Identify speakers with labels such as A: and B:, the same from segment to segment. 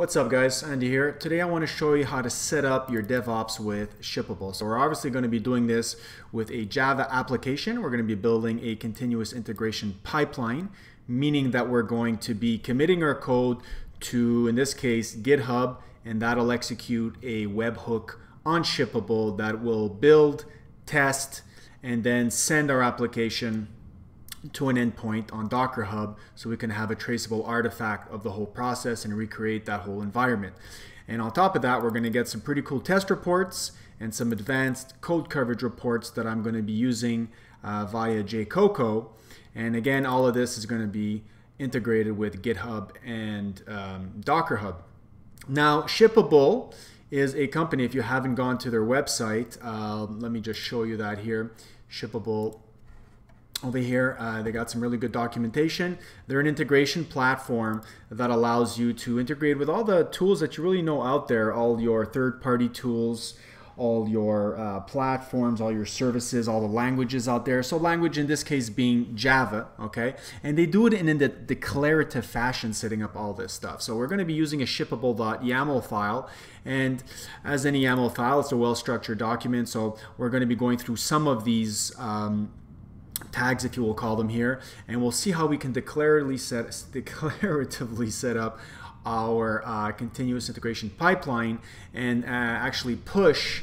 A: What's up guys, Andy here. Today I want to show you how to set up your DevOps with Shippable. So we're obviously going to be doing this with a Java application. We're going to be building a continuous integration pipeline, meaning that we're going to be committing our code to, in this case, GitHub, and that'll execute a webhook on Shippable that will build, test, and then send our application to an endpoint on Docker Hub so we can have a traceable artifact of the whole process and recreate that whole environment. And on top of that, we're going to get some pretty cool test reports and some advanced code coverage reports that I'm going to be using uh, via JaCoCo. And again, all of this is going to be integrated with GitHub and um, Docker Hub. Now, Shippable is a company, if you haven't gone to their website, uh, let me just show you that here. Shippable over here. Uh, they got some really good documentation. They're an integration platform that allows you to integrate with all the tools that you really know out there, all your third-party tools, all your uh, platforms, all your services, all the languages out there. So language in this case being Java, okay? And they do it in a declarative fashion, setting up all this stuff. So we're going to be using a shippable.yaml file. And as any YAML file, it's a well-structured document. So we're going to be going through some of these um, tags, if you will call them here, and we'll see how we can declaratively set, declaratively set up our uh, continuous integration pipeline and uh, actually push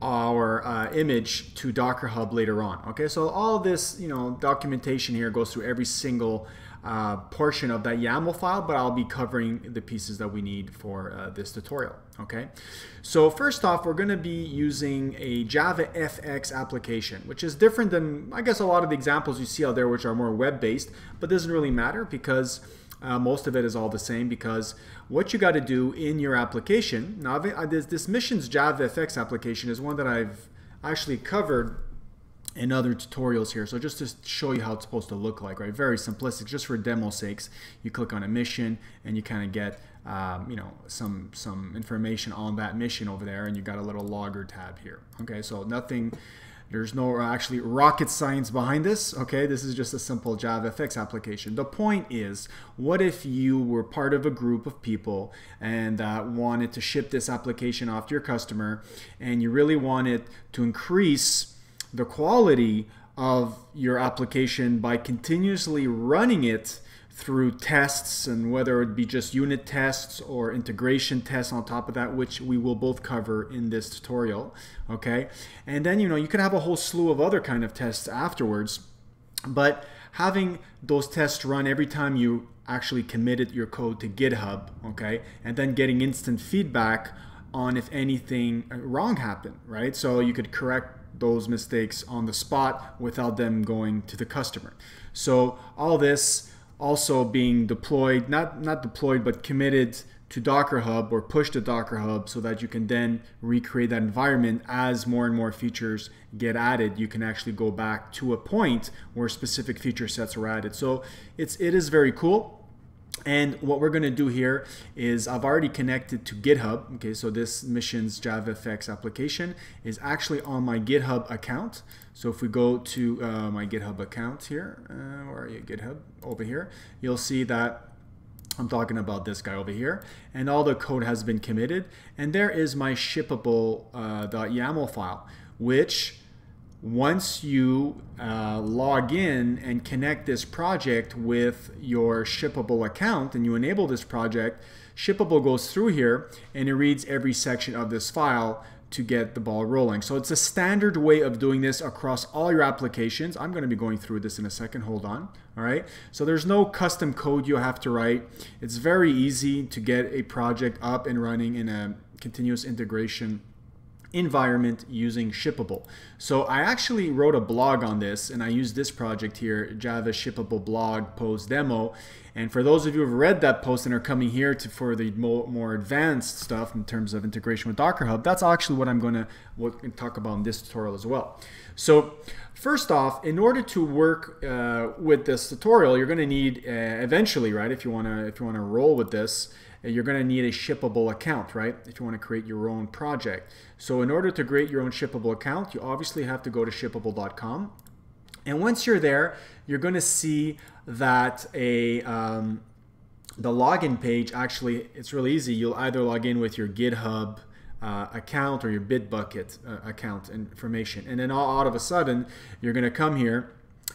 A: our uh, image to Docker Hub later on. Okay, so all this, you know, documentation here goes through every single uh, portion of that YAML file, but I'll be covering the pieces that we need for uh, this tutorial. Okay, so first off, we're going to be using a JavaFX application, which is different than I guess a lot of the examples you see out there, which are more web-based, but doesn't really matter because uh, most of it is all the same because what you got to do in your application now this, this missions JavaFX application is one that I've actually covered in other tutorials here. So just to show you how it's supposed to look like, right? Very simplistic, just for demo sakes. You click on a mission and you kind of get, um, you know, some some information on that mission over there, and you got a little logger tab here. Okay, so nothing. There's no actually rocket science behind this, okay? This is just a simple JavaFX application. The point is, what if you were part of a group of people and uh, wanted to ship this application off to your customer and you really wanted to increase the quality of your application by continuously running it through tests and whether it be just unit tests or integration tests on top of that which we will both cover in this tutorial okay? And then you know you could have a whole slew of other kind of tests afterwards but having those tests run every time you actually committed your code to github okay? And then getting instant feedback on if anything uh, wrong happened right? So you could correct those mistakes on the spot without them going to the customer. So all this also being deployed, not, not deployed, but committed to Docker Hub or push to Docker Hub so that you can then recreate that environment as more and more features get added. You can actually go back to a point where specific feature sets are added. So it's, it is very cool. And what we're going to do here is I've already connected to GitHub. Okay, so this missions JavaFX application is actually on my GitHub account. So if we go to uh, my GitHub account here, uh, where are you, GitHub? Over here, you'll see that I'm talking about this guy over here, and all the code has been committed. And there is my shippable.yaml uh, file, which once you uh, log in and connect this project with your shippable account and you enable this project, shippable goes through here and it reads every section of this file to get the ball rolling. So it's a standard way of doing this across all your applications. I'm going to be going through this in a second. Hold on. All right. So there's no custom code you have to write. It's very easy to get a project up and running in a continuous integration environment using shippable. So I actually wrote a blog on this and I used this project here, Java shippable blog post demo. And for those of you who have read that post and are coming here to for the more, more advanced stuff in terms of integration with Docker Hub, that's actually what I'm going to talk about in this tutorial as well. So first off, in order to work uh, with this tutorial, you're going to need uh, eventually, right? If you want to if you want to roll with this, you're going to need a shippable account, right? If you want to create your own project. So in order to create your own shippable account, you obviously have to go to shippable.com. And once you're there, you're going to see that a um, the login page actually it's really easy. You'll either log in with your GitHub uh, account or your Bitbucket uh, account information, and then all out of a sudden you're going to come here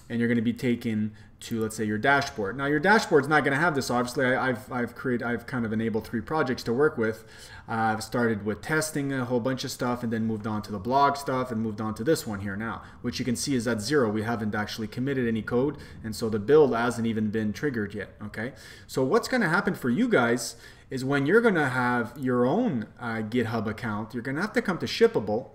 A: and you're going to be taken to let's say your dashboard. Now your dashboard's not going to have this. Obviously, I, have I've created I've kind of enabled three projects to work with. Uh, I've started with testing a whole bunch of stuff, and then moved on to the blog stuff, and moved on to this one here now, which you can see is at zero. We haven't actually committed any code, and so the build hasn't even been triggered yet. Okay, so what's going to happen for you guys is when you're going to have your own uh, GitHub account, you're going to have to come to Shippable,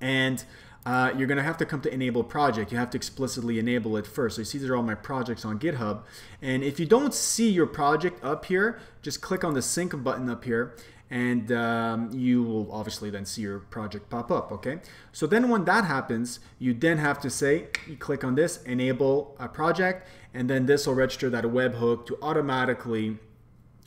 A: and uh, you're going to have to come to enable project. You have to explicitly enable it first. So you see these are all my projects on GitHub. And if you don't see your project up here, just click on the sync button up here and um, you will obviously then see your project pop up, okay? So then when that happens, you then have to say, you click on this, enable a project, and then this will register that webhook to automatically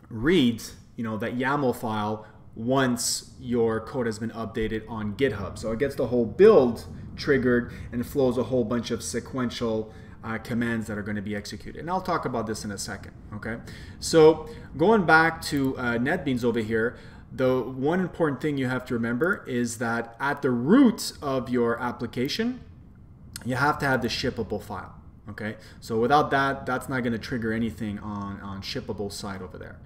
A: read, you know, that YAML file once your code has been updated on GitHub. So it gets the whole build triggered and flows a whole bunch of sequential uh, commands that are going to be executed. And I'll talk about this in a second, okay? So going back to uh, NetBeans over here, the one important thing you have to remember is that at the root of your application, you have to have the shippable file, okay? So without that, that's not going to trigger anything on, on shippable side over there.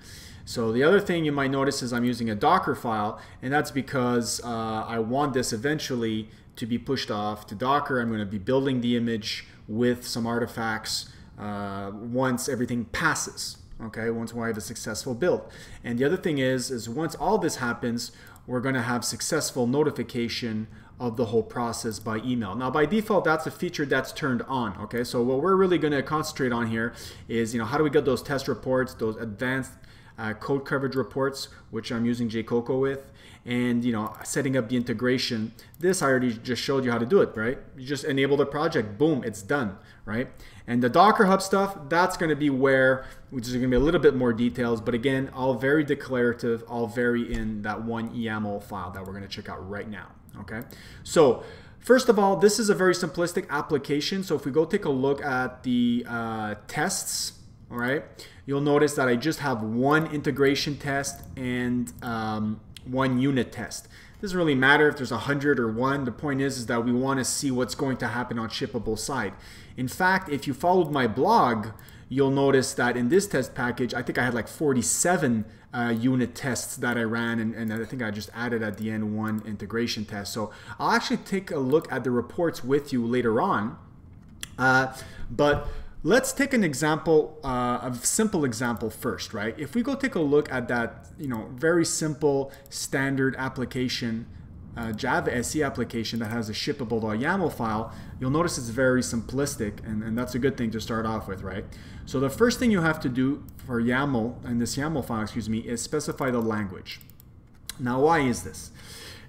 A: So the other thing you might notice is I'm using a Docker file, and that's because uh, I want this eventually to be pushed off to Docker. I'm going to be building the image with some artifacts uh, once everything passes. Okay, once we have a successful build. And the other thing is, is once all this happens, we're going to have successful notification of the whole process by email. Now by default that's a feature that's turned on okay so what we're really going to concentrate on here is you know how do we get those test reports those advanced uh, code coverage reports, which I'm using JaCoCo with, and you know, setting up the integration. This I already just showed you how to do it, right? You just enable the project, boom, it's done, right? And the Docker Hub stuff, that's going to be where, which is going to be a little bit more details, but again, all very declarative, all very in that one YAML file that we're going to check out right now, okay? So, First of all, this is a very simplistic application. So if we go take a look at the uh, tests, all right, you'll notice that I just have one integration test and um, one unit test. It doesn't really matter if there's a 100 or one. The point is, is that we want to see what's going to happen on shippable side. In fact, if you followed my blog, you'll notice that in this test package, I think I had like 47 uh, unit tests that I ran, and, and, I think I just added at the end one integration test. So I'll actually take a look at the reports with you later on. Uh, but Let's take an example, uh, a simple example first, right? If we go take a look at that, you know, very simple standard application, uh, Java SE application that has a shippable.yaml file, you'll notice it's very simplistic, and, and that's a good thing to start off with, right? So the first thing you have to do for YAML, and this YAML file, excuse me, is specify the language. Now, why is this?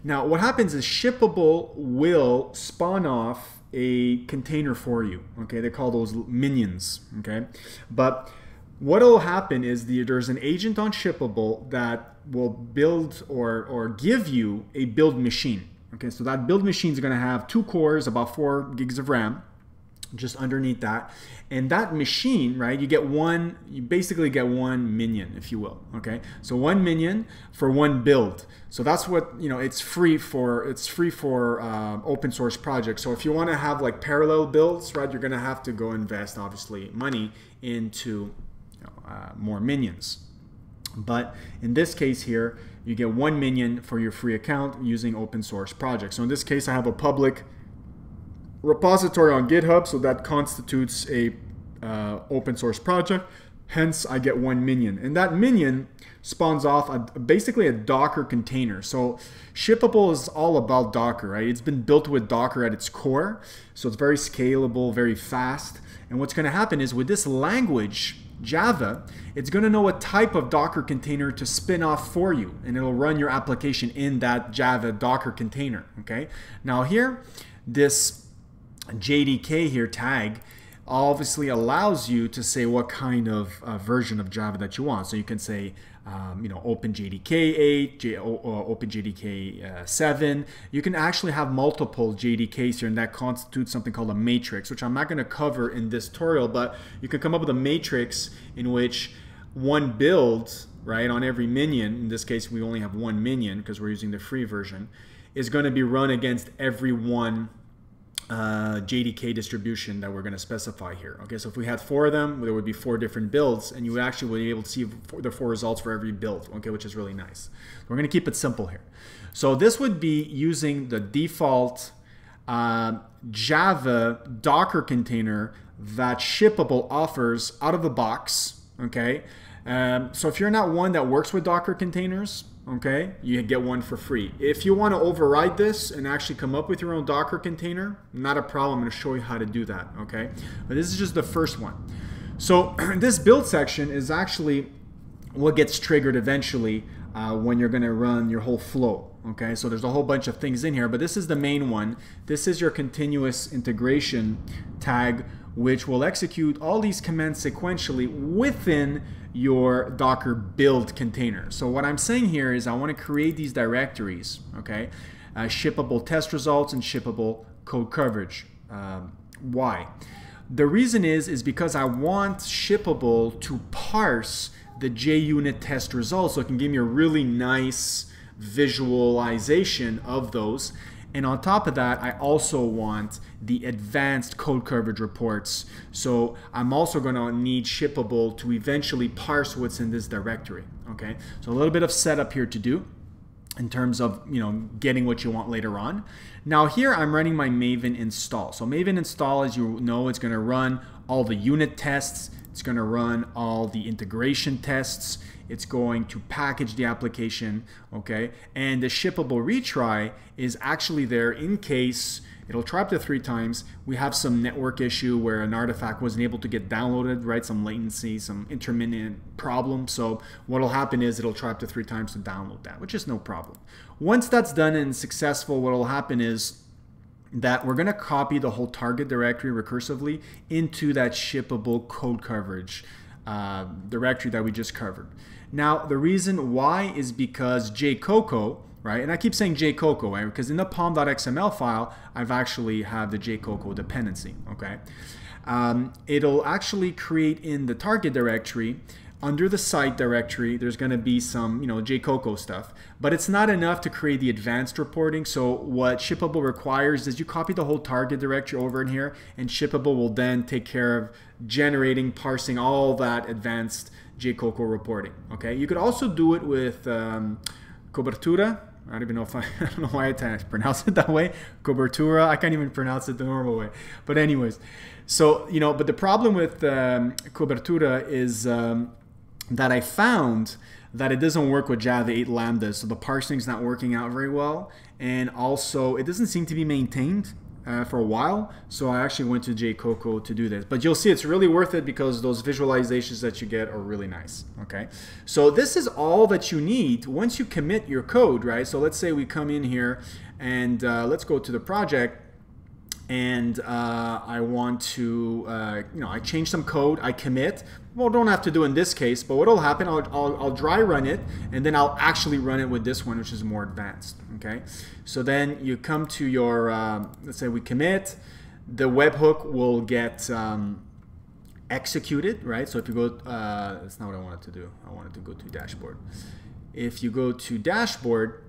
A: Now, what happens is shippable will spawn off a container for you. Okay, they call those minions. Okay, but what will happen is the, there's an agent on Shippable that will build or or give you a build machine. Okay, so that build machine is going to have two cores, about four gigs of RAM just underneath that. And that machine, right, you get one, you basically get one minion, if you will, okay? So one minion for one build. So that's what, you know, it's free for, it's free for uh, open source projects. So if you want to have like parallel builds, right, you're to have to go invest, obviously, money into you know, uh, more minions. But in this case here, you get one minion for your free account using open source projects. So in this case, I have a public repository on GitHub, so that constitutes a uh, open source project. Hence, I get one minion, and that minion spawns off a, basically a Docker container. So Shippable is all about Docker, right? It's been built with Docker at its core, so it's very scalable, very fast. And what's going to happen is with this language, Java, it's going to know what type of Docker container to spin off for you, and it'll run your application in that Java Docker container. Okay. Now here, this JDK here tag obviously allows you to say what kind of uh, version of Java that you want. So you can say, um, you know, OpenJDK 8, J, uh, OpenJDK uh, 7. You can actually have multiple JDKs here, and that constitutes something called a matrix, which I'm not going to cover in this tutorial, but you can come up with a matrix in which one build, right, on every minion, in this case we only have one minion because we're using the free version, is going to be run against every one uh, JDK distribution that we're going to specify here. Okay, so if we had four of them, there would be four different builds, and you actually would be able to see the four results for every build, okay, which is really nice. We're going to keep it simple here. So this would be using the default uh, Java Docker container that Shippable offers out of the box, okay? Um, so if you're not one that works with Docker containers, okay, you get one for free. If you want to override this and actually come up with your own Docker container, not a problem. I'm going to show you how to do that, okay? But this is just the first one. So this build section is actually what gets triggered eventually uh, when you're going to run your whole flow. Okay, so there's a whole bunch of things in here, but this is the main one. This is your continuous integration tag, which will execute all these commands sequentially within your Docker build container. So what I'm saying here is I want to create these directories, okay? Uh, shippable test results and shippable code coverage. Um, why? The reason is, is because I want shippable to parse the JUnit test results so it can give me a really nice visualization of those and on top of that, I also want the advanced code coverage reports. So I'm also going to need shippable to eventually parse what's in this directory. Okay, so a little bit of setup here to do in terms of you know getting what you want later on. Now here I'm running my Maven install. So Maven install, as you know, it's going to run all the unit tests. It's going to run all the integration tests. It's going to package the application, okay? And the shippable retry is actually there in case it'll try up to three times. We have some network issue where an artifact wasn't able to get downloaded, right? Some latency, some intermittent problem. So what'll happen is it'll try up to three times to download that, which is no problem. Once that's done and successful, what'll happen is that we're going to copy the whole target directory recursively into that shippable code coverage uh, directory that we just covered. Now, the reason why is because JaCoCo, right? And I keep saying JaCoCo, right? Because in the pom.xml file, I've actually have the JaCoCo dependency, okay? Um, it'll actually create in the target directory under the site directory, there's going to be some, you know, JaCoCo stuff, but it's not enough to create the advanced reporting. So what Shippable requires is you copy the whole target directory over in here, and Shippable will then take care of generating, parsing all that advanced JaCoCo reporting. Okay, you could also do it with um, Cobertura. I don't even know if I, I don't know why I pronounce it that way. Cobertura. I can't even pronounce it the normal way. But anyways, so you know, but the problem with um, Cobertura is um, that I found that it doesn't work with Java 8 Lambda, so the parsing's not working out very well, and also it doesn't seem to be maintained uh, for a while. So I actually went to JaCoCo to do this. But you'll see it's really worth it because those visualizations that you get are really nice. Okay. So this is all that you need once you commit your code, right? So let's say we come in here and uh, let's go to the project and uh, I want to, uh, you know, I change some code, I commit. Well, don't have to do in this case, but what will happen, I'll, I'll, I'll, dry run it, and then I'll actually run it with this one, which is more advanced, okay? So then you come to your, uh, let's say we commit, the webhook will get um, executed, right? So if you go, uh, that's not what I wanted to do. I wanted to go to dashboard. If you go to dashboard,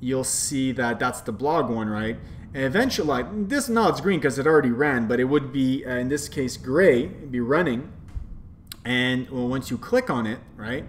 A: you'll see that that's the blog one, right? eventually, like this now it's green because it already ran, but it would be uh, in this case gray, be running. And well, once you click on it, right,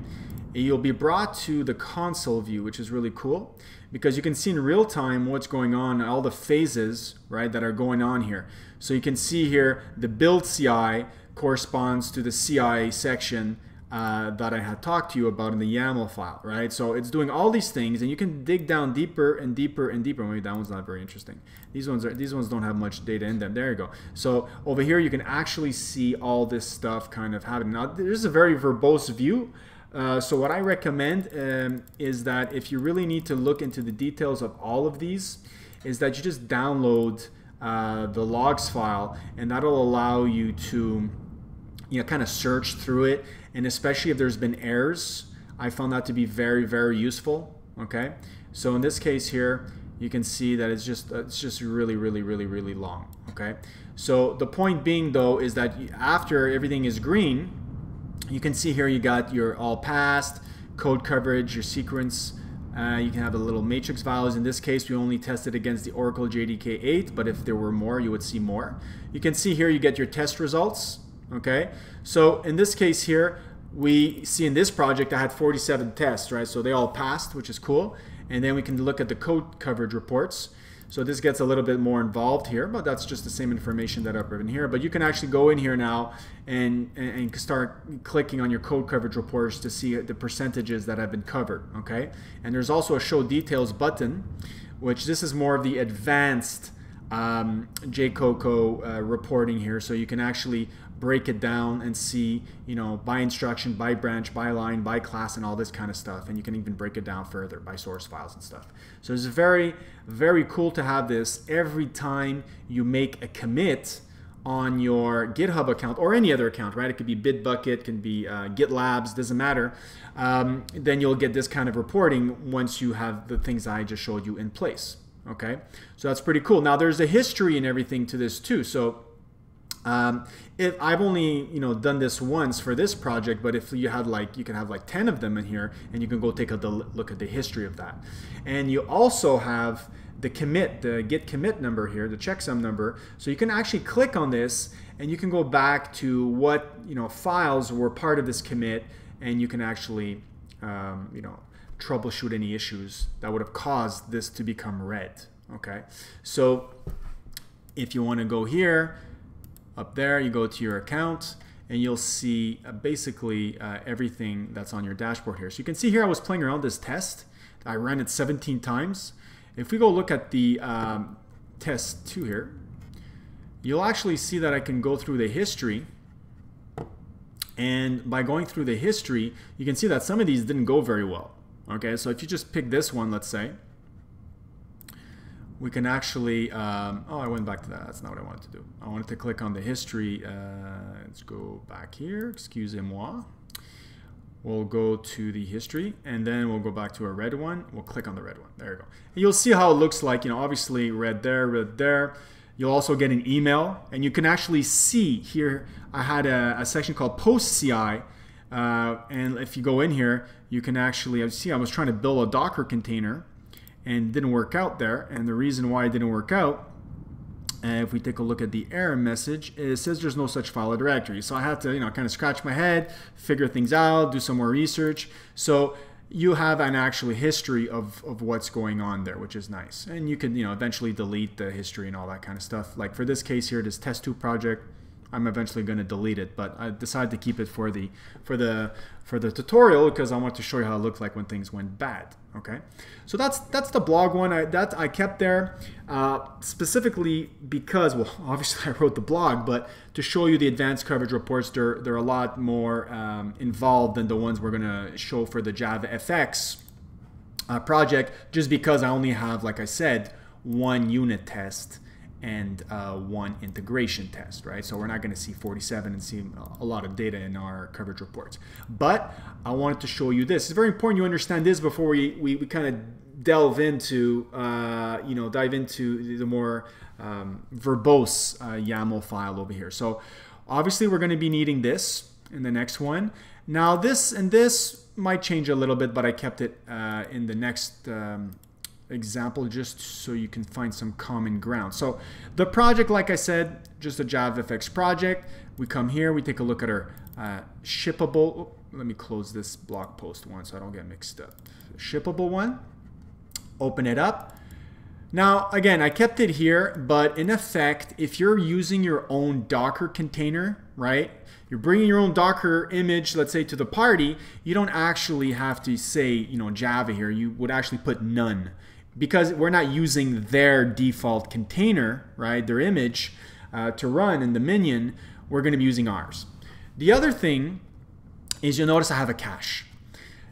A: you'll be brought to the console view, which is really cool because you can see in real time what's going on, all the phases, right, that are going on here. So you can see here the build CI corresponds to the CI section uh, that I had talked to you about in the YAML file, right? So it's doing all these things, and you can dig down deeper and deeper and deeper. Maybe that one's not very interesting. These ones are these ones don't have much data in them. There you go. So over here, you can actually see all this stuff kind of happening. Now, this is a very verbose view. Uh, so what I recommend um, is that if you really need to look into the details of all of these, is that you just download uh, the logs file, and that'll allow you to you know kind of search through it and especially if there's been errors I found that to be very very useful okay so in this case here you can see that it's just it's just really really really really long okay so the point being though is that after everything is green you can see here you got your all passed, code coverage, your sequence. Uh, you can have a little matrix values. In this case, we only tested against the Oracle JDK 8, but if there were more, you would see more. You can see here you get your test results. Okay, so in this case here, we see in this project I had 47 tests, right? So they all passed, which is cool. And then we can look at the code coverage reports. So this gets a little bit more involved here, but that's just the same information that I've written here. But you can actually go in here now and, and start clicking on your code coverage reports to see the percentages that have been covered, okay? And there's also a show details button, which this is more of the advanced um, JaCoCo uh, reporting here. So you can actually break it down and see, you know, by instruction, by branch, by line, by class, and all this kind of stuff. And you can even break it down further by source files and stuff. So it's very, very cool to have this every time you make a commit on your GitHub account or any other account, right? It could be Bitbucket, it can be uh, GitLabs, doesn't matter. Um, then you'll get this kind of reporting once you have the things I just showed you in place. Okay, so that's pretty cool. Now there's a history and everything to this too. So um, if I've only you know done this once for this project, but if you had like you can have like 10 of them in here, and you can go take a look at the history of that. And you also have the commit, the git commit number here, the checksum number. So you can actually click on this, and you can go back to what you know files were part of this commit, and you can actually um, you know troubleshoot any issues that would have caused this to become red. Okay, so if you want to go here up there, you go to your account and you'll see uh, basically uh, everything that's on your dashboard here. So you can see here I was playing around this test. I ran it 17 times. If we go look at the um, test 2 here, you'll actually see that I can go through the history and by going through the history, you can see that some of these didn't go very well. Okay, so if you just pick this one, let's say, we can actually, um, oh, I went back to that. That's not what I wanted to do. I wanted to click on the history. Uh, let's go back here, excusez-moi. We'll go to the history and then we'll go back to a red one. We'll click on the red one. There you go. And you'll see how it looks like, you know, obviously red there, red there. You'll also get an email and you can actually see here, I had a, a section called post CI. Uh, and if you go in here, you can actually see I was trying to build a Docker container and didn't work out there. And the reason why it didn't work out, uh, if we take a look at the error message, it says there's no such file or directory. So I had to, you know, kind of scratch my head, figure things out, do some more research. So you have an actual history of, of what's going on there, which is nice. And you can, you know, eventually delete the history and all that kind of stuff. Like for this case here, this test2 project, I'm eventually going to delete it, but I decided to keep it for the for the for the tutorial because I want to show you how it looked like when things went bad. Okay, so that's that's the blog one I, that I kept there uh, specifically because well obviously I wrote the blog, but to show you the advanced coverage reports, they're they're a lot more um, involved than the ones we're going to show for the JavaFX uh, project, just because I only have like I said one unit test and uh, one integration test, right? So we're not going to see 47 and see a lot of data in our coverage reports. But I wanted to show you this. It's very important you understand this before we, we, we kind of delve into, uh, you know, dive into the more um, verbose uh, YAML file over here. So obviously we're going to be needing this in the next one. Now this and this might change a little bit, but I kept it uh, in the next um, example just so you can find some common ground. So the project, like I said, just a JavaFX project. We come here, we take a look at our uh, shippable, oh, let me close this blog post one so I don't get mixed up. Shippable one, open it up. Now, again, I kept it here, but in effect, if you're using your own Docker container, right, you're bringing your own Docker image, let's say, to the party, you don't actually have to say, you know, Java here. You would actually put none because we're not using their default container, right, their image uh, to run in the minion, we're going to be using ours. The other thing is you'll notice I have a cache.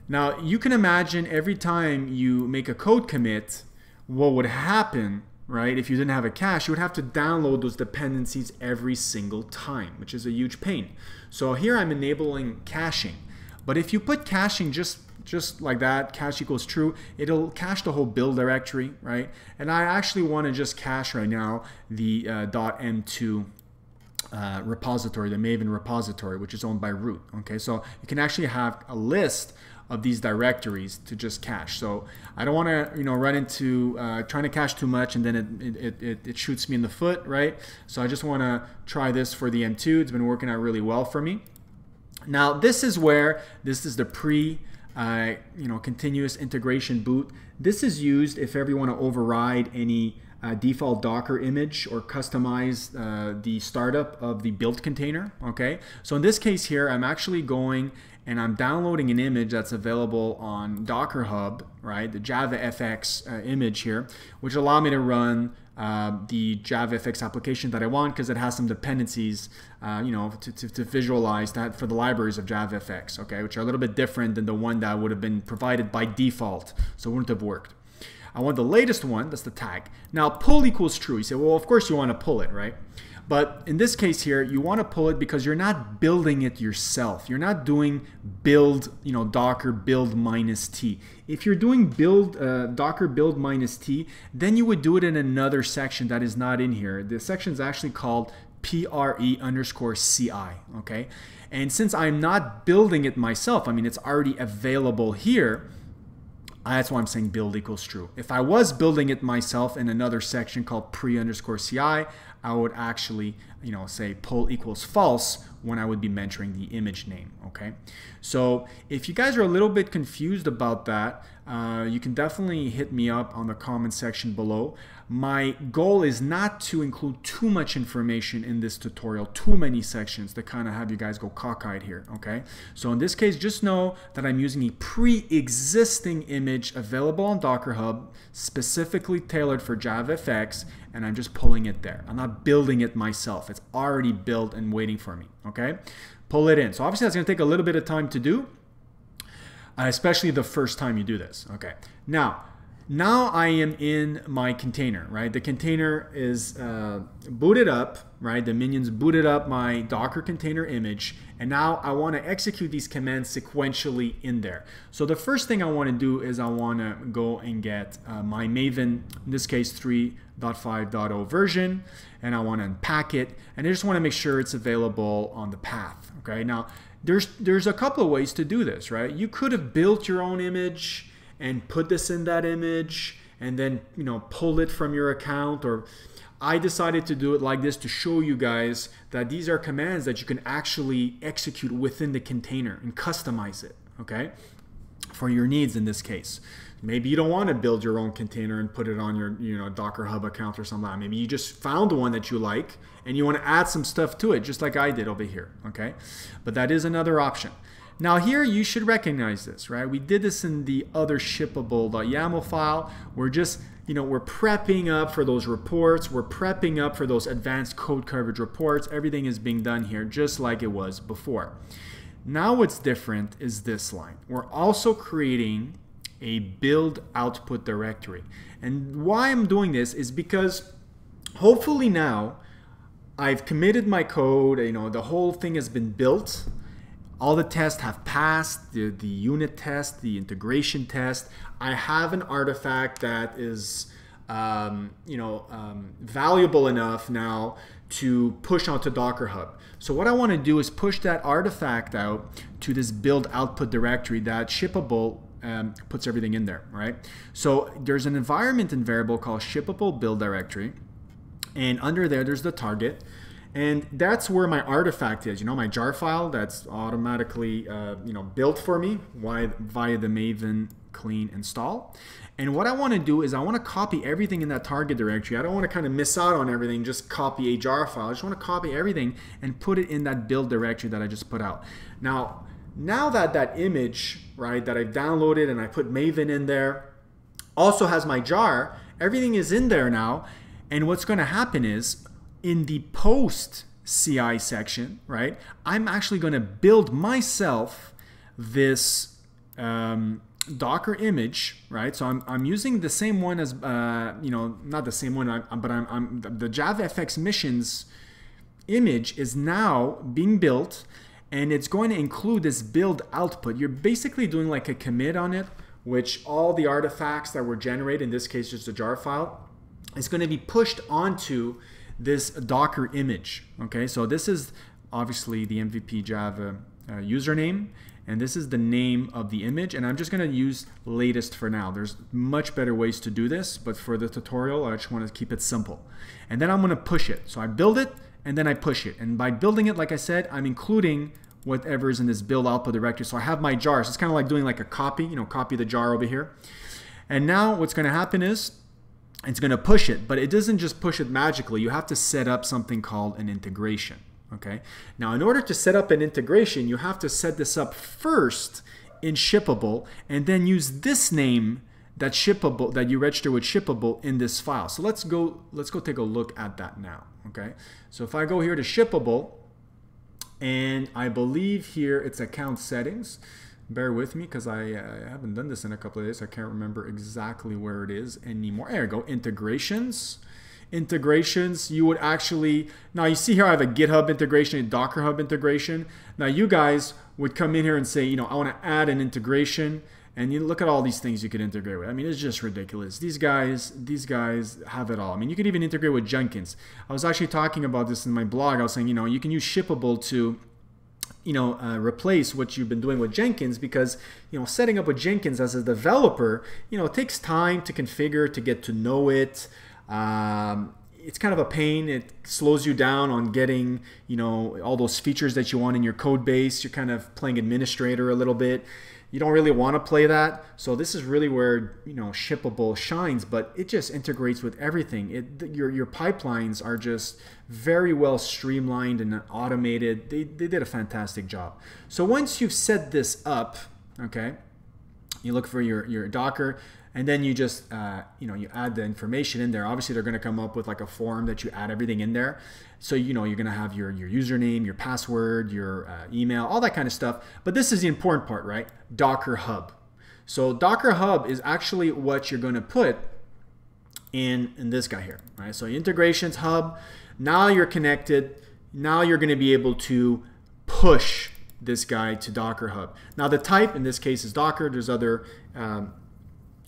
A: Now you can imagine every time you make a code commit, what would happen, right? If you didn't have a cache, you would have to download those dependencies every single time, which is a huge pain. So here I'm enabling caching. But if you put caching just just like that, cache equals true, it'll cache the whole build directory, right? And I actually want to just cache right now the uh, .m2 uh, repository, the Maven repository, which is owned by root. Okay, so you can actually have a list of these directories to just cache. So I don't want to, you know, run into uh, trying to cache too much and then it, it, it, it, shoots me in the foot, right? So I just want to try this for the M2. It's been working out really well for me. Now this is where, this is the pre, uh, you know, continuous integration boot. This is used if ever you want to override any uh, default Docker image or customize uh, the startup of the build container. Okay, so in this case here, I'm actually going and I'm downloading an image that's available on Docker Hub, right? The JavaFX uh, image here, which allow me to run uh, the JavaFX application that I want because it has some dependencies, uh, you know, to, to, to, visualize that for the libraries of JavaFX, okay, which are a little bit different than the one that would have been provided by default, so it wouldn't have worked. I want the latest one, that's the tag. Now pull equals true. You say, well, of course you want to pull it, right? But in this case here, you want to pull it because you're not building it yourself. You're not doing build, you know, Docker build minus T. If you're doing build uh, Docker build minus T, then you would do it in another section that is not in here. The section is actually called pre underscore ci, okay? And since I'm not building it myself, I mean, it's already available here, that's why I'm saying build equals true. If I was building it myself in another section called pre underscore ci, I would actually, you know, say pull equals false when I would be mentoring the image name, okay? So if you guys are a little bit confused about that, uh, you can definitely hit me up on the comment section below. My goal is not to include too much information in this tutorial, too many sections to kind of have you guys go cockeyed here, okay? So in this case, just know that I'm using a pre-existing image available on Docker Hub, specifically tailored for JavaFX, and I'm just pulling it there. I'm not building it myself. It's already built and waiting for me, okay? Pull it in. So obviously that's gonna take a little bit of time to do, uh, especially the first time you do this. Okay, now, now I am in my container, right? The container is uh, booted up, right? The minions booted up my Docker container image, and now I want to execute these commands sequentially in there. So the first thing I want to do is I want to go and get uh, my Maven, in this case 3.5.0 version, and I want to unpack it, and I just want to make sure it's available on the path, okay? Now, there's there's a couple of ways to do this, right? You could have built your own image and put this in that image and then, you know, pull it from your account or I decided to do it like this to show you guys that these are commands that you can actually execute within the container and customize it, okay? For your needs in this case. Maybe you don't want to build your own container and put it on your you know Docker Hub account or something. Maybe you just found one that you like and you want to add some stuff to it, just like I did over here. Okay, but that is another option. Now here you should recognize this, right? We did this in the other shippable.yaml file. We're just you know, we're prepping up for those reports. We're prepping up for those advanced code coverage reports. Everything is being done here just like it was before. Now what's different is this line. We're also creating a build output directory. And why I'm doing this is because hopefully now I've committed my code, you know, the whole thing has been built. All the tests have passed, the, the unit test, the integration test. I have an artifact that is, um, you know, um, valuable enough now to push onto Docker Hub. So what I want to do is push that artifact out to this build output directory that shippable um, puts everything in there, right? So there's an environment in variable called shippable build directory. And under there, there's the target. And that's where my artifact is, you know, my jar file that's automatically, uh, you know, built for me via, via the Maven clean install. And what I want to do is I want to copy everything in that target directory. I don't want to kind of miss out on everything, just copy a jar file. I just want to copy everything and put it in that build directory that I just put out. Now, now that that image, right, that I've downloaded and I put Maven in there, also has my jar, everything is in there now. And what's going to happen is in the post CI section, right, I'm actually going to build myself this um, Docker image, right? So I'm, I'm using the same one as, uh, you know, not the same one, but I'm, I'm the JavaFX missions image is now being built and it's going to include this build output. You're basically doing like a commit on it, which all the artifacts that were generated, in this case just a jar file, is going to be pushed onto this Docker image. Okay, so this is obviously the MVP Java uh, username and this is the name of the image and I'm just going to use latest for now. There's much better ways to do this but for the tutorial I just want to keep it simple. And then I'm going to push it. So I build it and then I push it. And by building it, like I said, I'm including whatever is in this build output directory. So I have my jars. It's kind of like doing like a copy, you know, copy the jar over here. And now what's going to happen is it's going to push it, but it doesn't just push it magically. You have to set up something called an integration. Okay. Now, in order to set up an integration, you have to set this up first in shippable and then use this name that shippable that you register with shippable in this file. So let's go let's go take a look at that now. Okay. So if I go here to shippable and I believe here it's account settings. Bear with me because I, uh, haven't done this in a couple of days. I can't remember exactly where it is anymore. There we go. Integrations integrations, you would actually, now you see here I have a GitHub integration, a Docker Hub integration. Now you guys would come in here and say, you know, I want to add an integration and you look at all these things you could integrate with. I mean, it's just ridiculous. These guys, these guys have it all. I mean, you could even integrate with Jenkins. I was actually talking about this in my blog. I was saying, you know, you can use Shippable to you know, uh, replace what you've been doing with Jenkins because, you know, setting up with Jenkins as a developer, you know, it takes time to configure, to get to know it. Um, it's kind of a pain. It slows you down on getting, you know, all those features that you want in your code base. You're kind of playing administrator a little bit. You don't really want to play that. So this is really where, you know, shippable shines, but it just integrates with everything. It, your, your pipelines are just very well streamlined and automated. They, they did a fantastic job. So once you've set this up, okay, you look for your, your Docker and then you just uh, you know you add the information in there. Obviously they're going to come up with like a form that you add everything in there. So you know you're going to have your your username your password your uh, email all that kind of stuff. But this is the important part right? Docker hub. So docker hub is actually what you're going to put in in this guy here right? So integrations hub. Now you're connected. Now you're going to be able to push this guy to docker hub. Now the type in this case is docker. There's other um,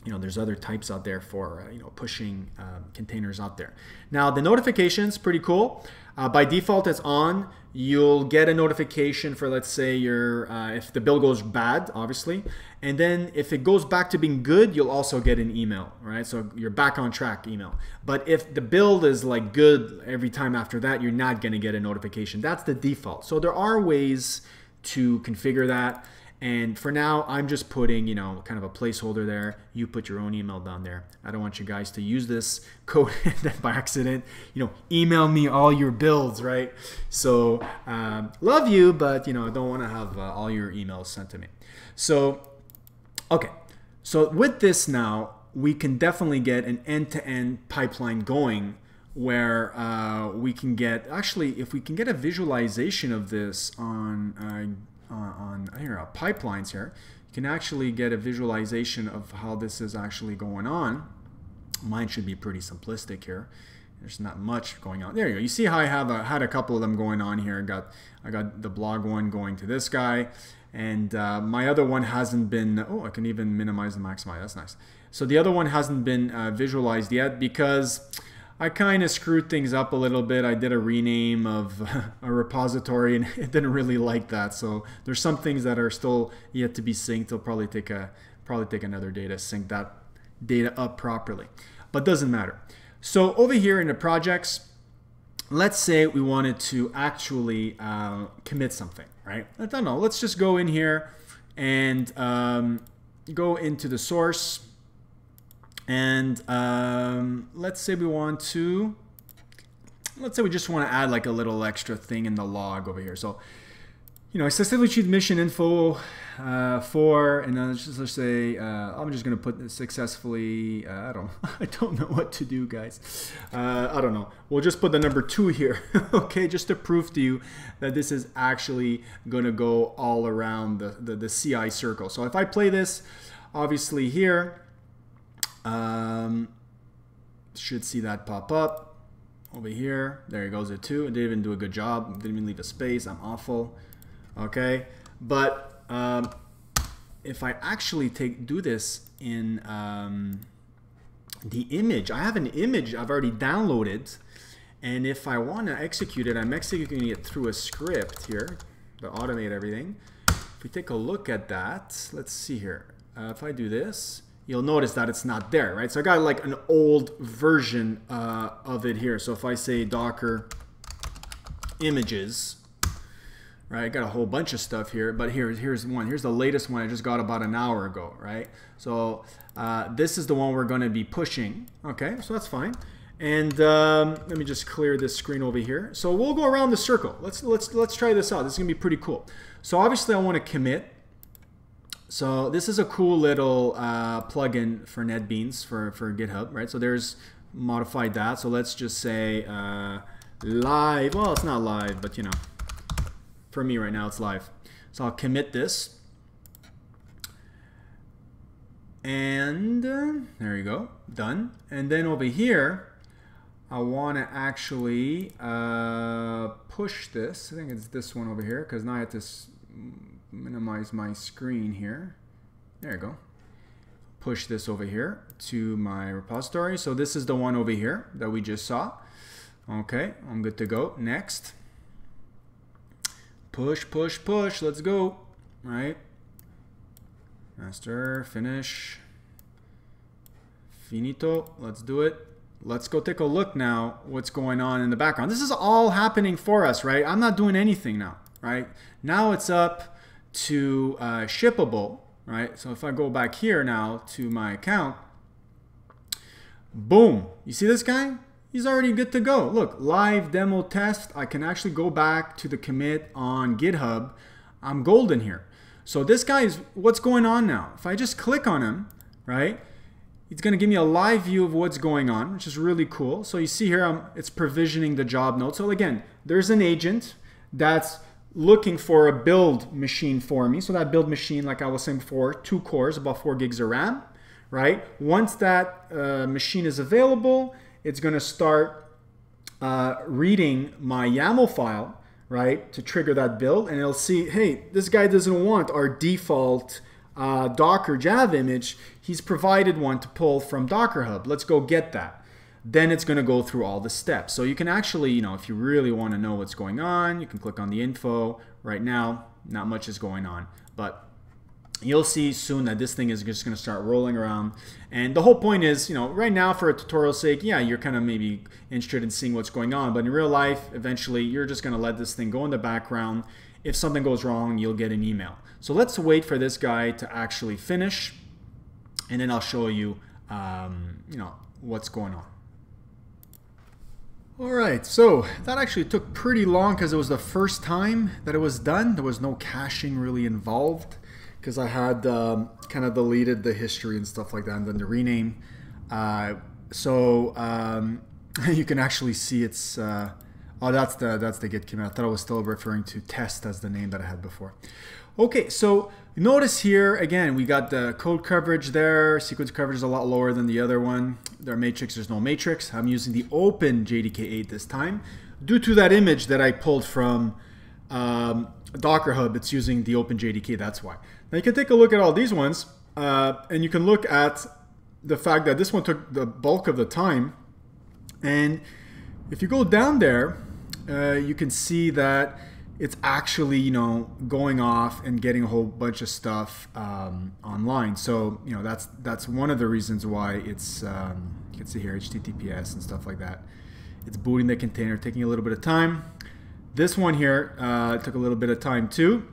A: you know, there's other types out there for, uh, you know, pushing um, containers out there. Now, the notifications, pretty cool. Uh, by default, it's on. You'll get a notification for, let's say, your uh, if the bill goes bad, obviously. And then if it goes back to being good, you'll also get an email, right? So you're back on track email. But if the build is like good every time after that, you're not going to get a notification. That's the default. So there are ways to configure that. And for now, I'm just putting, you know, kind of a placeholder there. You put your own email down there. I don't want you guys to use this code by accident. You know, email me all your builds, right? So, um, love you, but, you know, I don't want to have uh, all your emails sent to me. So, okay. So with this now, we can definitely get an end-to-end -end pipeline going where uh, we can get, actually, if we can get a visualization of this on uh, uh, on here uh, pipelines here, you can actually get a visualization of how this is actually going on. Mine should be pretty simplistic here. There's not much going on. There you go. You see how I have a, had a couple of them going on here. I got I got the blog one going to this guy, and uh, my other one hasn't been. Oh, I can even minimize and maximize. That's nice. So the other one hasn't been uh, visualized yet because I kind of screwed things up a little bit. I did a rename of a repository and it didn't really like that. So there's some things that are still yet to be synced. It'll probably take a probably take another day to sync that data up properly, but doesn't matter. So over here in the projects, let's say we wanted to actually uh, commit something, right? I don't know. Let's just go in here and um, go into the source and um, let's say we want to, let's say we just want to add like a little extra thing in the log over here. So, you know, successfully achieved mission info uh, for, and then let's just let's say, uh, I'm just going to put successfully, uh, I don't I don't know what to do, guys. Uh, I don't know. We'll just put the number two here, okay, just to prove to you that this is actually going to go all around the, the, the CI circle. So if I play this, obviously here, um, should see that pop up over here. There it goes at two. It didn't even do a good job. Didn't even leave a space. I'm awful. Okay, but um, if I actually take do this in um, the image, I have an image I've already downloaded, And if I want to execute it, I'm executing it through a script here to automate everything. If we take a look at that, let's see here. Uh, if I do this, you'll notice that it's not there, right? So I got like an old version uh, of it here. So if I say Docker images, right? I got a whole bunch of stuff here, but here, here's one. Here's the latest one I just got about an hour ago, right? So uh, this is the one we're going to be pushing. Okay, so that's fine. And um, let me just clear this screen over here. So we'll go around the circle. Let's let's let's try this out. This is gonna be pretty cool. So obviously I want to commit. So this is a cool little uh, plugin for NetBeans for for GitHub, right? So there's modified that. So let's just say uh, live. Well, it's not live, but you know, for me right now it's live. So I'll commit this. And uh, there you go, done. And then over here, I want to actually uh, push this. I think it's this one over here because now I have to minimize my screen here. There you go. Push this over here to my repository. So this is the one over here that we just saw. Okay, I'm good to go. Next. Push, push, push. Let's go. Right. Master, finish. Finito. Let's do it let's go take a look now what's going on in the background. This is all happening for us, right? I'm not doing anything now, right? Now it's up to uh, shippable, right? So if I go back here now to my account, boom, you see this guy? He's already good to go. Look, live demo test. I can actually go back to the commit on GitHub. I'm golden here. So this guy is, what's going on now? If I just click on him, right? It's going to give me a live view of what's going on, which is really cool. So you see here, I'm, it's provisioning the job node. So again, there's an agent that's looking for a build machine for me. So that build machine, like I was saying before, two cores, about four gigs of RAM, right? Once that uh, machine is available, it's going to start uh, reading my YAML file, right, to trigger that build. And it'll see, hey, this guy doesn't want our default uh, Docker Java image, he's provided one to pull from Docker Hub. Let's go get that. Then it's going to go through all the steps. So you can actually, you know, if you really want to know what's going on, you can click on the info. Right now, not much is going on, but you'll see soon that this thing is just going to start rolling around. And the whole point is, you know, right now for a tutorial sake, yeah, you're kind of maybe interested in seeing what's going on, but in real life, eventually, you're just going to let this thing go in the background if something goes wrong, you'll get an email. So let's wait for this guy to actually finish, and then I'll show you, um, you know, what's going on. All right, so that actually took pretty long because it was the first time that it was done. There was no caching really involved because I had um, kind of deleted the history and stuff like that and then the rename. Uh, so um, you can actually see it's uh, Oh, that's the that's the git commit. I thought I was still referring to test as the name that I had before. Okay, so notice here again we got the code coverage there. Sequence coverage is a lot lower than the other one. Their matrix, there's no matrix. I'm using the open JDK8 this time due to that image that I pulled from um, Docker Hub. It's using the open JDK. That's why. Now you can take a look at all these ones, uh, and you can look at the fact that this one took the bulk of the time, and if you go down there, uh, you can see that it's actually you know going off and getting a whole bunch of stuff um, online. So you know that's that's one of the reasons why it's um, you can see here HTTPS and stuff like that. It's booting the container, taking a little bit of time. This one here uh, took a little bit of time too,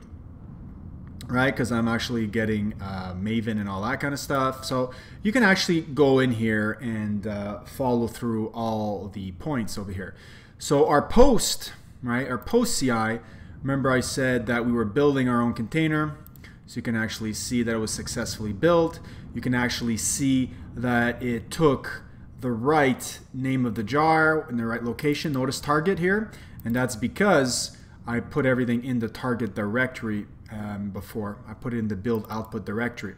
A: right? Because I'm actually getting uh, Maven and all that kind of stuff. So you can actually go in here and uh, follow through all the points over here. So our post, right, our post CI, remember I said that we were building our own container. So you can actually see that it was successfully built. You can actually see that it took the right name of the jar in the right location. Notice target here. And that's because I put everything in the target directory um, before. I put it in the build output directory.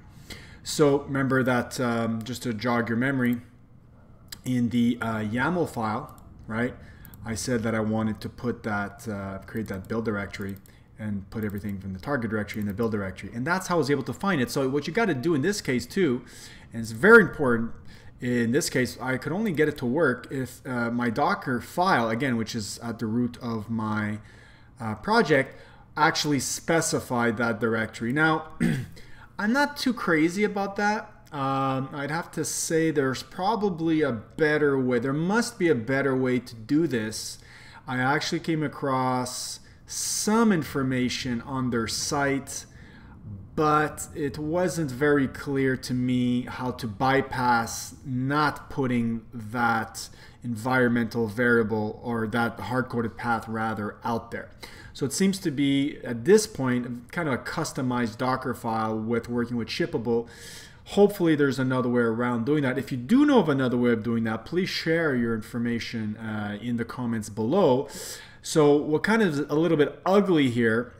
A: So remember that um, just to jog your memory, in the uh, YAML file, right? I said that I wanted to put that, uh, create that build directory and put everything from the target directory in the build directory. And that's how I was able to find it. So what you got to do in this case too, and it's very important, in this case, I could only get it to work if uh, my Docker file, again, which is at the root of my uh, project, actually specified that directory. Now, I'm not too crazy about that. Um, I'd have to say there's probably a better way. There must be a better way to do this. I actually came across some information on their site but it wasn't very clear to me how to bypass not putting that environmental variable or that hard-coded path rather out there. So it seems to be at this point kind of a customized Docker file with working with shippable. Hopefully there's another way around doing that. If you do know of another way of doing that, please share your information uh, in the comments below. So what kind of a little bit ugly here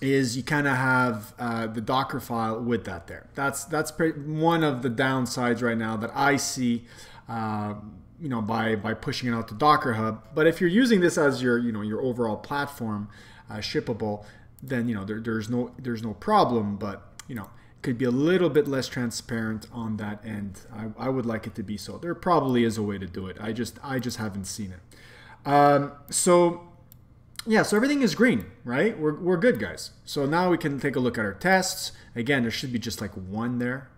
A: is you kind of have uh, the Docker file with that there. That's that's one of the downsides right now that I see. Uh, you know, by by pushing it out to Docker Hub. But if you're using this as your you know your overall platform, uh, shippable, then you know there, there's no there's no problem. But you know could be a little bit less transparent on that end. I, I would like it to be so. There probably is a way to do it. I just I just haven't seen it. Um, so yeah, so everything is green, right? We're, we're good, guys. So now we can take a look at our tests. Again, there should be just like one there,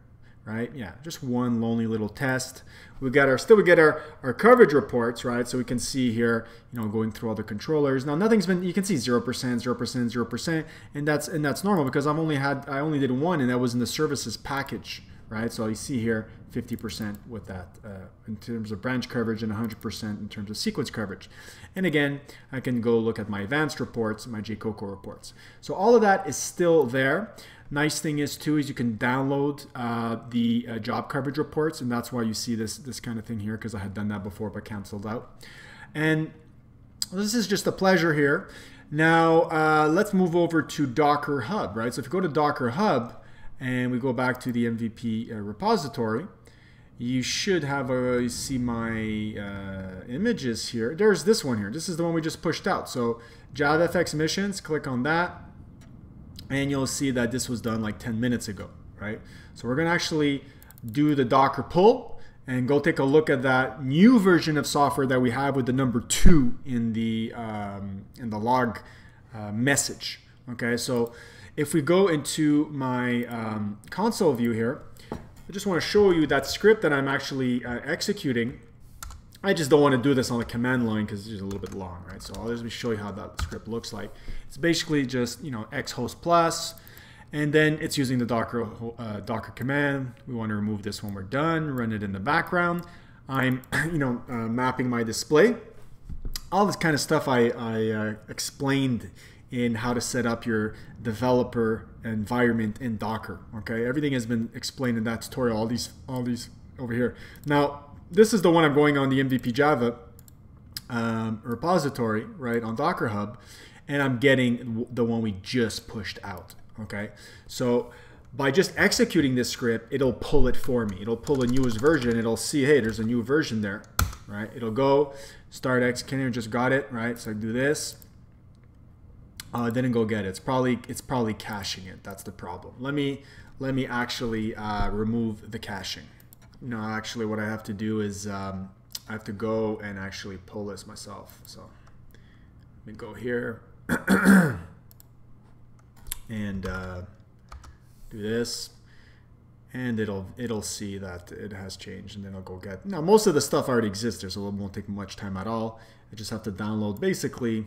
A: right? Yeah, just one lonely little test. We got our still we get our, our coverage reports, right? So we can see here, you know, going through all the controllers. Now nothing's been you can see 0%, 0%, 0%, and that's and that's normal because I've only had I only did one and that was in the services package, right? So you see here 50% with that uh, in terms of branch coverage and 100% in terms of sequence coverage. And again, I can go look at my advanced reports, my JaCoCo reports. So all of that is still there. Nice thing is too is you can download uh, the uh, job coverage reports, and that's why you see this this kind of thing here because I had done that before but canceled out. And this is just a pleasure here. Now uh, let's move over to Docker Hub, right? So if you go to Docker Hub and we go back to the MVP uh, repository, you should have a see my uh, images here. There's this one here. This is the one we just pushed out. So JavaFX missions, click on that, and you'll see that this was done like 10 minutes ago, right? So we're gonna actually do the Docker pull and go take a look at that new version of software that we have with the number two in the um, in the log uh, message. Okay, so if we go into my um, console view here, I just want to show you that script that I'm actually uh, executing. I just don't want to do this on the command line because it's just a little bit long, right? So I'll just show you how that script looks like. It's basically just, you know, x host plus, and then it's using the Docker, uh, Docker command. We want to remove this when we're done, run it in the background. I'm, you know, uh, mapping my display. All this kind of stuff I, I uh, explained in how to set up your developer environment in Docker. Okay, everything has been explained in that tutorial. All these, all these over here. Now, this is the one I'm going on the MVP Java um, repository, right, on Docker Hub, and I'm getting the one we just pushed out. Okay, so by just executing this script, it'll pull it for me. It'll pull the newest version. It'll see, hey, there's a new version there, right? It'll go start executing. Just got it, right? So I do this uh, didn't go get it. It's probably it's probably caching it. That's the problem. Let me let me actually uh, remove the caching. No, actually, what I have to do is um, I have to go and actually pull this myself. So let me go here and uh, do this, and it'll it'll see that it has changed, and then I'll go get. Now most of the stuff already exists there, so it won't take much time at all. I just have to download basically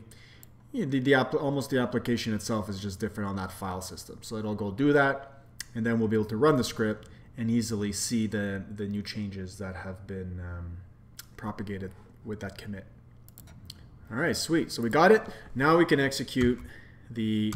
A: you know, the, the almost the application itself is just different on that file system. So it'll go do that, and then we'll be able to run the script and easily see the, the new changes that have been um, propagated with that commit. All right, sweet. So we got it. Now we can execute the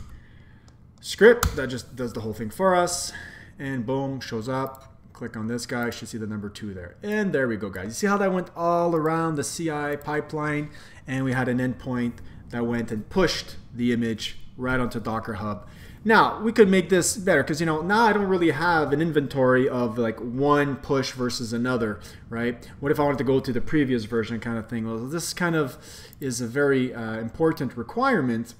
A: script that just does the whole thing for us. And boom, shows up. Click on this guy, should see the number two there. And there we go, guys. You see how that went all around the CI pipeline? And we had an endpoint that went and pushed the image right onto Docker Hub. Now, we could make this better because, you know, now I don't really have an inventory of like one push versus another, right? What if I wanted to go to the previous version kind of thing? Well, this kind of is a very uh, important requirement.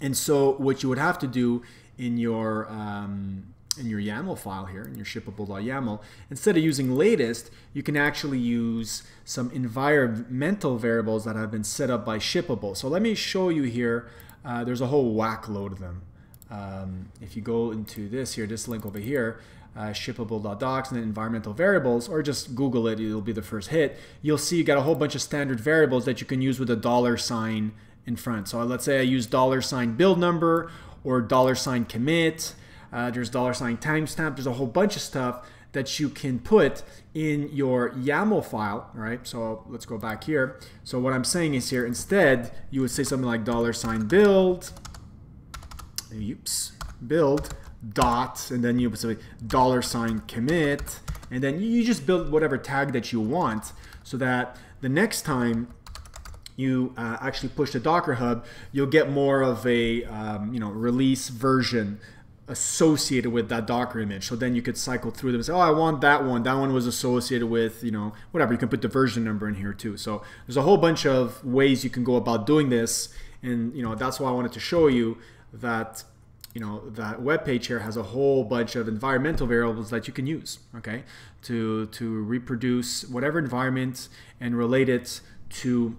A: And so what you would have to do in your um, in your YAML file here, in your shippable.yaml, instead of using latest, you can actually use some environmental variables that have been set up by shippable. So let me show you here. Uh, there's a whole whack load of them. Um, if you go into this here, this link over here, uh, shippable.docs and then environmental variables, or just Google it, it'll be the first hit. You'll see you got a whole bunch of standard variables that you can use with a dollar sign in front. So let's say I use dollar sign build number or dollar sign commit. Uh, there's dollar sign timestamp. There's a whole bunch of stuff that you can put in your YAML file, right? So let's go back here. So what I'm saying is here, instead, you would say something like dollar sign build, oops, build dot, and then you say dollar sign commit, and then you just build whatever tag that you want so that the next time you uh, actually push the Docker Hub, you'll get more of a um, you know release version associated with that Docker image. So then you could cycle through them and say, oh, I want that one. That one was associated with, you know, whatever. You can put the version number in here too. So there's a whole bunch of ways you can go about doing this. And, you know, that's why I wanted to show you that, you know, that web page here has a whole bunch of environmental variables that you can use, okay, to, to reproduce whatever environment and relate it to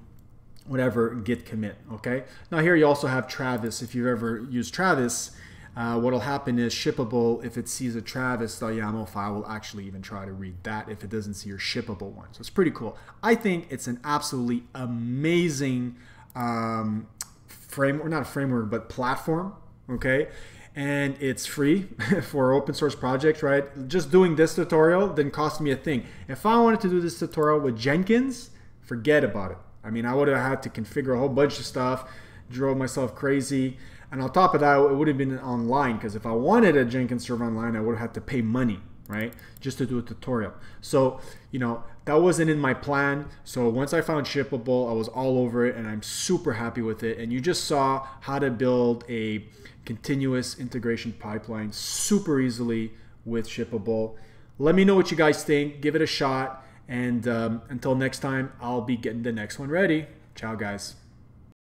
A: whatever git commit, okay? Now here you also have Travis. If you've ever used Travis, uh, what'll happen is shippable, if it sees a travis.yaml file, will actually even try to read that if it doesn't see your shippable one. So it's pretty cool. I think it's an absolutely amazing um, framework, not a framework, but platform, okay? And it's free for open source projects, right? Just doing this tutorial didn't cost me a thing. If I wanted to do this tutorial with Jenkins, forget about it. I mean, I would have had to configure a whole bunch of stuff, drove myself crazy. And on top of that, it would have been online because if I wanted a Jenkins server online, I would have had to pay money, right? Just to do a tutorial. So, you know, that wasn't in my plan. So once I found Shippable, I was all over it and I'm super happy with it. And you just saw how to build a continuous integration pipeline super easily with Shippable. Let me know what you guys think. Give it a shot. And um, until next time, I'll be getting the next one ready. Ciao, guys.